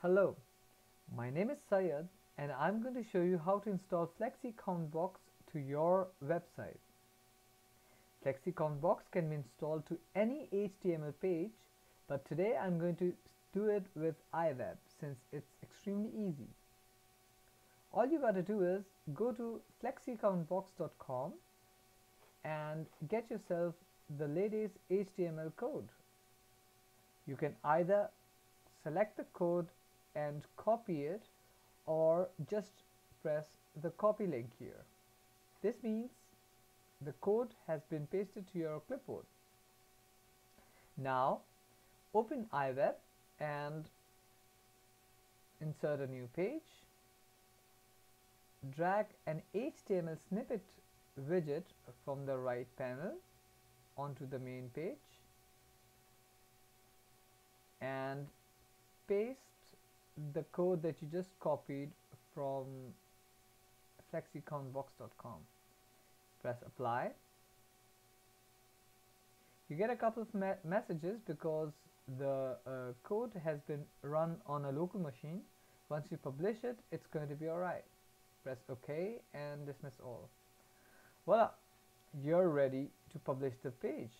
Hello, my name is Syed and I'm going to show you how to install FlexiCommentBox to your website. FlexiCommentBox can be installed to any HTML page but today I'm going to do it with iWeb since it's extremely easy. All you got to do is go to flexicommentbox.com and get yourself the latest HTML code. You can either select the code and copy it or just press the copy link here. This means the code has been pasted to your clipboard. Now open iWeb and insert a new page. Drag an HTML snippet widget from the right panel onto the main page and paste the code that you just copied from flexicommentbox.com press apply. You get a couple of me messages because the uh, code has been run on a local machine. Once you publish it it's going to be alright. Press ok and dismiss all. Voila! You're ready to publish the page